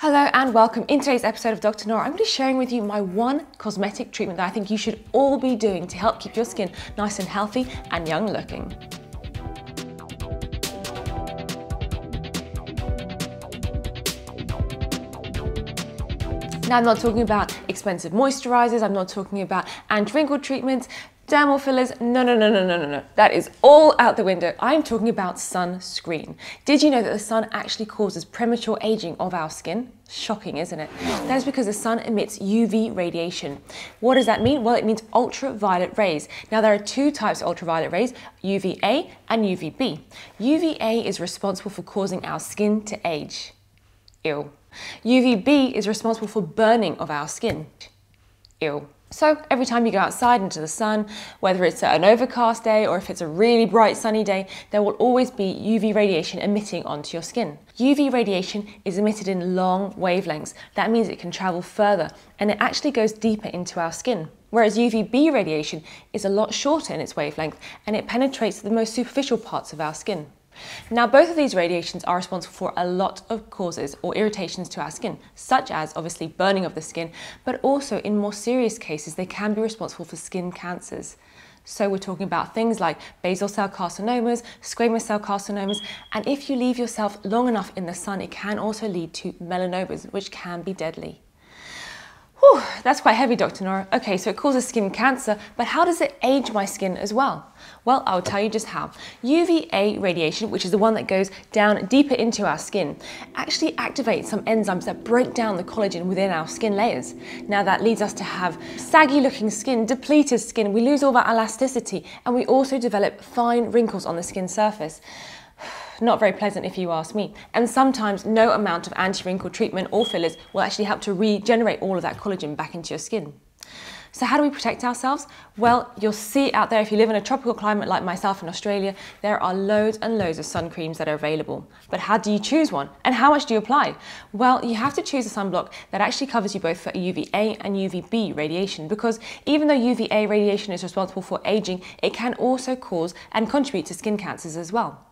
Hello and welcome. In today's episode of Dr. Nora, I'm going to be sharing with you my one cosmetic treatment that I think you should all be doing to help keep your skin nice and healthy and young looking. Now, I'm not talking about expensive moisturizers, I'm not talking about anti-wrinkle treatments, dermal fillers, no, no, no, no, no, no, no. That is all out the window. I'm talking about sunscreen. Did you know that the sun actually causes premature aging of our skin? Shocking, isn't it? That is because the sun emits UV radiation. What does that mean? Well, it means ultraviolet rays. Now, there are two types of ultraviolet rays, UVA and UVB. UVA is responsible for causing our skin to age. Ew. UVB is responsible for burning of our skin. Ew. So every time you go outside into the sun, whether it's an overcast day or if it's a really bright sunny day, there will always be UV radiation emitting onto your skin. UV radiation is emitted in long wavelengths. That means it can travel further and it actually goes deeper into our skin. Whereas UVB radiation is a lot shorter in its wavelength and it penetrates the most superficial parts of our skin. Now, both of these radiations are responsible for a lot of causes or irritations to our skin, such as obviously burning of the skin, but also in more serious cases, they can be responsible for skin cancers. So we're talking about things like basal cell carcinomas, squamous cell carcinomas, and if you leave yourself long enough in the sun, it can also lead to melanomas, which can be deadly. Whew, that's quite heavy, Dr. Nora. Okay, so it causes skin cancer, but how does it age my skin as well? Well, I'll tell you just how. UVA radiation, which is the one that goes down deeper into our skin, actually activates some enzymes that break down the collagen within our skin layers. Now that leads us to have saggy looking skin, depleted skin, we lose all that elasticity, and we also develop fine wrinkles on the skin surface. Not very pleasant if you ask me. And sometimes no amount of anti-wrinkle treatment or fillers will actually help to regenerate all of that collagen back into your skin. So how do we protect ourselves? Well, you'll see out there if you live in a tropical climate like myself in Australia, there are loads and loads of sun creams that are available. But how do you choose one? And how much do you apply? Well, you have to choose a sunblock that actually covers you both for UVA and UVB radiation because even though UVA radiation is responsible for aging, it can also cause and contribute to skin cancers as well.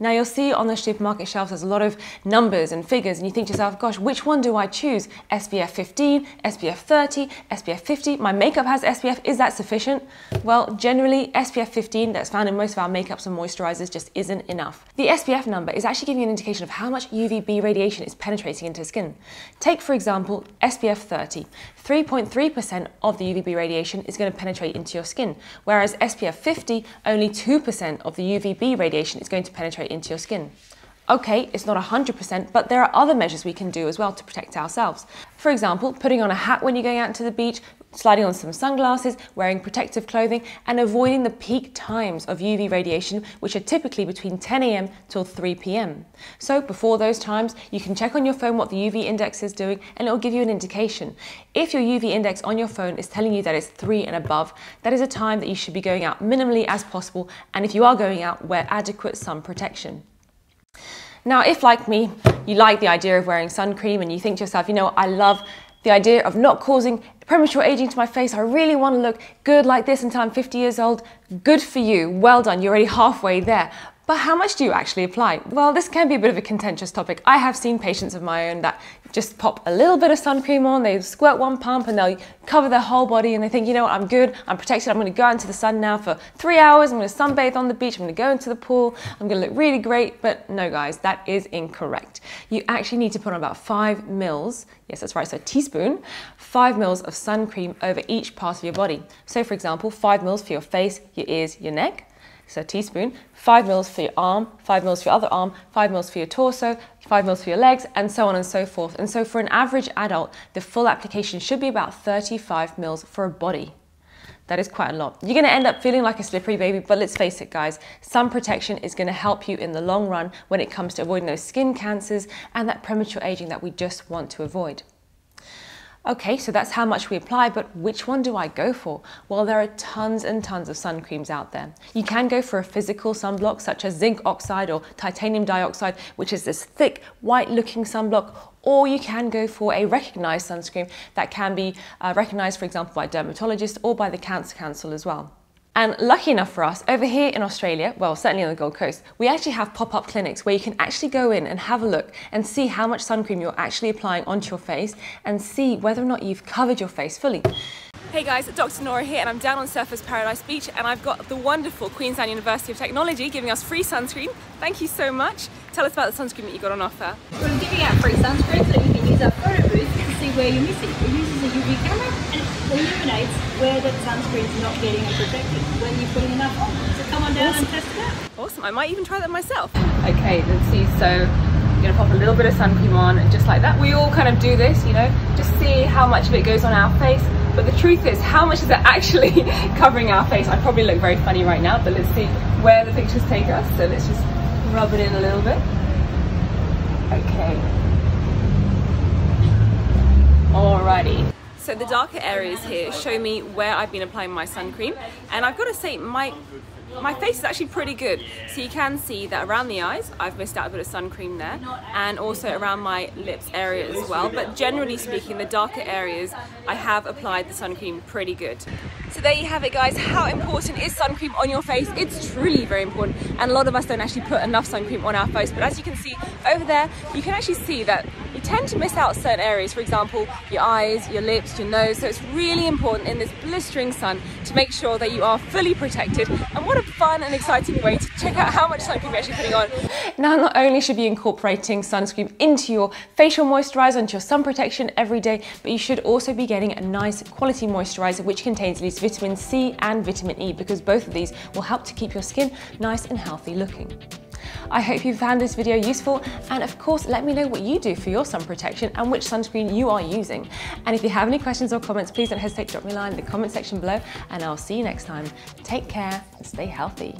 Now you'll see on the supermarket shelves there's a lot of numbers and figures and you think to yourself, gosh, which one do I choose? SPF 15, SPF 30, SPF 50, my makeup has SPF, is that sufficient? Well, generally SPF 15 that's found in most of our makeups and moisturizers just isn't enough. The SPF number is actually giving you an indication of how much UVB radiation is penetrating into skin. Take for example SPF 30. 3.3% of the UVB radiation is going to penetrate into your skin, whereas SPF 50, only 2% of the UVB radiation is going to penetrate into your skin. Okay, it's not 100%, but there are other measures we can do as well to protect ourselves. For example, putting on a hat when you're going out to the beach, sliding on some sunglasses, wearing protective clothing, and avoiding the peak times of UV radiation, which are typically between 10 a.m. till 3 p.m. So before those times, you can check on your phone what the UV index is doing, and it will give you an indication. If your UV index on your phone is telling you that it's 3 and above, that is a time that you should be going out minimally as possible, and if you are going out, wear adequate sun protection. Now, if like me, you like the idea of wearing sun cream and you think to yourself, you know, I love the idea of not causing premature aging to my face, I really want to look good like this until I'm 50 years old, good for you, well done, you're already halfway there. But how much do you actually apply? Well, this can be a bit of a contentious topic. I have seen patients of my own that just pop a little bit of sun cream on, they squirt one pump and they'll cover their whole body and they think, you know what, I'm good, I'm protected, I'm gonna go out into the sun now for three hours, I'm gonna sunbathe on the beach, I'm gonna go into the pool, I'm gonna look really great, but no guys, that is incorrect. You actually need to put on about five mils, yes that's right, so a teaspoon, five mils of sun cream over each part of your body. So for example, five mils for your face, your ears, your neck, so a teaspoon, five mils for your arm, five mils for your other arm, five mils for your torso, five mils for your legs, and so on and so forth. And so for an average adult, the full application should be about 35 mils for a body. That is quite a lot. You're gonna end up feeling like a slippery baby, but let's face it guys, sun protection is gonna help you in the long run when it comes to avoiding those skin cancers and that premature aging that we just want to avoid. Okay, so that's how much we apply, but which one do I go for? Well, there are tons and tons of sun creams out there. You can go for a physical sunblock such as zinc oxide or titanium dioxide, which is this thick, white looking sunblock, or you can go for a recognized sunscreen that can be uh, recognized, for example, by dermatologists or by the Cancer Council as well. And lucky enough for us, over here in Australia, well, certainly on the Gold Coast, we actually have pop-up clinics where you can actually go in and have a look and see how much sun cream you're actually applying onto your face and see whether or not you've covered your face fully. Hey guys, Dr. Nora here and I'm down on Surfers Paradise Beach and I've got the wonderful Queensland University of Technology giving us free sunscreen. Thank you so much. Tell us about the sunscreen that you got on offer. We're giving out free sunscreen so you can use our photo booth to see where you're missing. It uses a UV camera and it illuminates where the sunscreen's not getting and protecting, whether you're putting enough on. So come on down awesome. and test it out. Awesome, I might even try that myself. Okay, let's see, so I'm gonna pop a little bit of sun cream on just like that. We all kind of do this, you know, just see how much of it goes on our face but the truth is, how much is it actually covering our face? I probably look very funny right now, but let's see where the pictures take us. So let's just rub it in a little bit. Okay. Alrighty. So the darker areas here show me where I've been applying my sun cream and I've got to say my my face is actually pretty good. So you can see that around the eyes, I've missed out a bit of sun cream there, and also around my lips area as well. But generally speaking, the darker areas, I have applied the sun cream pretty good. So there you have it guys, how important is sun cream on your face? It's truly very important and a lot of us don't actually put enough sun cream on our face but as you can see over there you can actually see that you tend to miss out certain areas for example your eyes, your lips, your nose so it's really important in this blistering sun to make sure that you are fully protected and what a fun and exciting way to check out how much sun cream you're actually putting on. Now not only should you be incorporating sunscreen into your facial moisturizer, into your sun protection every day but you should also be getting a nice quality moisturizer which contains at least vitamin C and vitamin E because both of these will help to keep your skin nice and healthy looking. I hope you found this video useful and of course let me know what you do for your sun protection and which sunscreen you are using. And if you have any questions or comments, please don't hesitate to drop me a line in the comment section below and I'll see you next time. Take care and stay healthy.